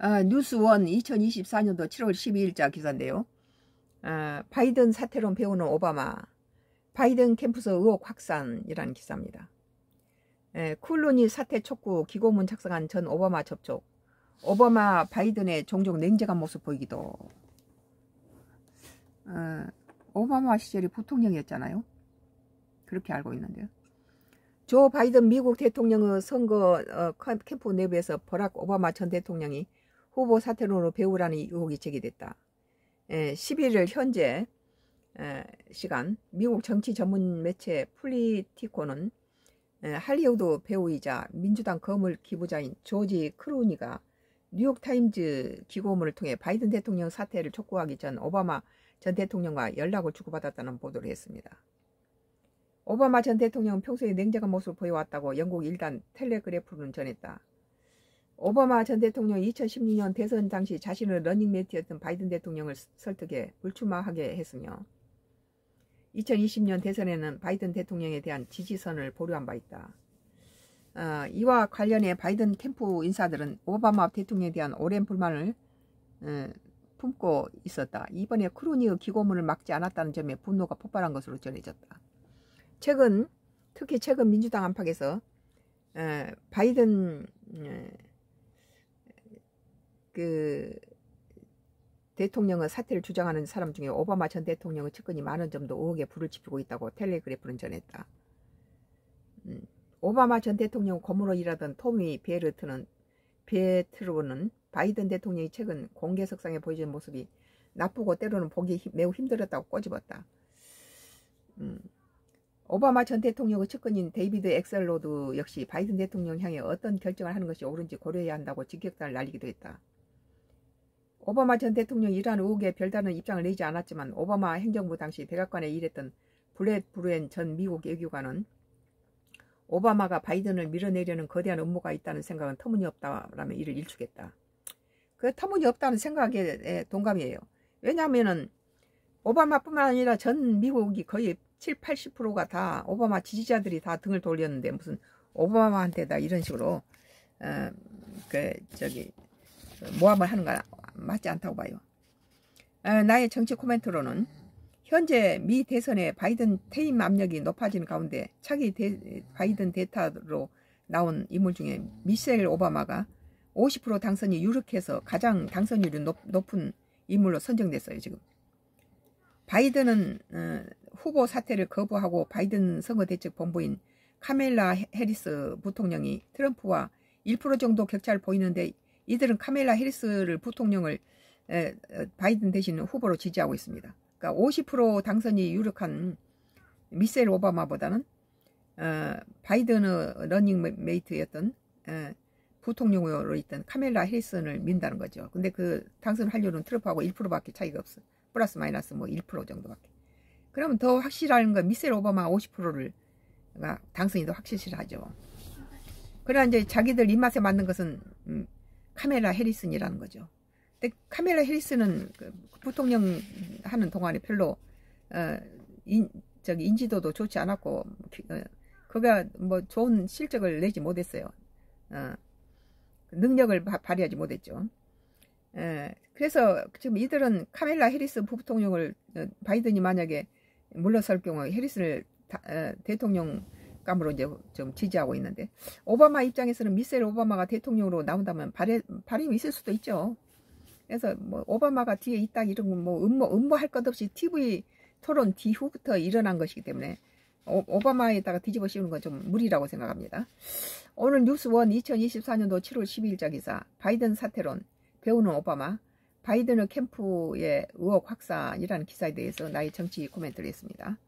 아, 뉴스원 2024년도 7월 12일자 기사인데요. 아, 바이든 사태론 배우는 오바마, 바이든 캠프스 의혹 확산이라는 기사입니다. 에, 쿨루니 사태 촉구 기고문 작성한 전 오바마 접촉, 오바마 바이든의 종종 냉정한 모습 보이기도. 어, 오바마 시절이 부통령이었잖아요. 그렇게 알고 있는데요. 조 바이든 미국 대통령의 선거 어, 캠프 내부에서 버락 오바마 전 대통령이 후보 사퇴론의 배후라는 의혹이 제기됐다. 에, 11일 현지 에, 시간 미국 정치 전문 매체 폴리티코는 에, 할리우드 배우이자 민주당 거물 기부자인 조지 클루니가 뉴욕타임즈 기고문을 통해 바이든 대통령 사퇴를 촉구하기 전 오바마 전 대통령과 연락을 주고받았다는 보도를 했습니다. 오바마 전 대통령은 평소에 냉정한 모습을 보여왔다고 영국 일간 텔레그래프는 전했다. 오바마 전 대통령이 2016년 대선 당시 자신을 러닝메이트였던 바이든 대통령을 설득해 불출마하게 했으며 2020년 대선에는 바이든 대통령에 대한 지지 선언을 보류한 바 있다. 어, 이와 관련해 바이든 캠프 인사들은 오바마 대통령에 대한 오랜 불만을 어, 품고 있었다. 이번에 클루니의 기고문을 막지 않았다는 점에 분노가 폭발한 것으로 전해졌다. 최근 특히 최근 민주당 안팎에서 어, 바이든 어, 그 대통령의 사퇴를 주장하는 사람 중에 오바마 전 대통령의 측근이 많은 점도 의혹에 불을 지피고 있다고 텔레그래프는 전했다. 음, 오바마 전 대통령 고문으로 일하던 토미 베르트는 베트로는 바이든 대통령이 최근 공개석상에 보여준 모습이 나쁘고 때로는 보기 힘, 매우 힘들었다고 꼬집었다. 음, 오바마 전 대통령의 측근인 데이비드 엑셀로드 역시 바이든 대통령 향해 어떤 결정을 하는 것이 옳은지 고려해야 한다고 직격탄을 날리기도 했다. 오바마 전 대통령이 이러한 의혹에 별다른 입장을 내지 않았지만 오바마 행정부 당시 백악관에 일했던 브렛 브루엔 전 미국 외교관은 오바마가 바이든을 밀어내려는 거대한 음모가 있다는 생각은 터무니없다라며 이를 일축했다. 그 터무니없다는 생각에 동감이에요. 왜냐하면은 오바마뿐만 아니라 전 미국이 거의 7, 80%가 다 오바마 지지자들이 다 등을 돌렸는데 무슨 오바마한테다 이런 식으로 어, 그 저기 모함을 하는 거 맞지 않다고 봐요. 아, 나의 정치 코멘트로는 현재 미 대선의 바이든 퇴임 압력이 높아지는 가운데 차기 대, 바이든 대타로 나온 인물 중에 미셸 오바마가 50% 당선이 유력해서 가장 당선율이 높, 높은 인물로 선정됐어요 지금. 바이든은 어, 후보 사퇴를 거부하고 바이든 선거대책 본부인 카멜라 해리스 부통령이 트럼프와 1% 정도 격차를 보이는데 이들은 카멜라 해리스를 부통령을 바이든 대신 후보로 지지하고 있습니다. 그러니까 50% 당선이 유력한 미셀 오바마보다는 어, 바이든의 러닝메이트였던 어, 부통령으로 있던 카멜라 해리슨을 민다는 거죠. 근데 그 당선 확률은 트럼프하고 1%밖에 차이가 없어. 플러스 마이너스 뭐 1% 정도밖에. 그러면 더 확실한 건 미셸 오바마 50%를 당선이 더 확실하죠. 그러나 이제 자기들 입맛에 맞는 것은 음, 카멜라 해리슨이라는 거죠. 근데 카멜라 해리슨은 그 부통령 하는 동안에 별로 어, 인, 저기 인지도도 좋지 않았고 어, 그가 뭐 좋은 실적을 내지 못했어요. 어, 능력을 바, 발휘하지 못했죠. 에, 예, 그래서 지금 이들은 카멜라 해리스 부통령을 어, 바이든이 만약에 물러설 경우 해리스를 다, 어, 대통령 감으로 이제 좀 지지하고 있는데 오바마 입장에서는 미셸 오바마가 대통령으로 나온다면 바래, 바램이 있을 수도 있죠. 그래서 뭐 오바마가 뒤에 있다 이런 뭐 음모 음모할 것 없이 TV 토론 뒤후부터 일어난 것이기 때문에 오, 바마에다가 뒤집어 씌우는 건 좀 무리라고 생각합니다. 오늘 뉴스원 2024년도 7월 12일자 기사 바이든 사태론 배우는 오바마 바이든의 캠프의 의혹 확산이라는 기사에 대해서 나의 정치 코멘트를 했습니다.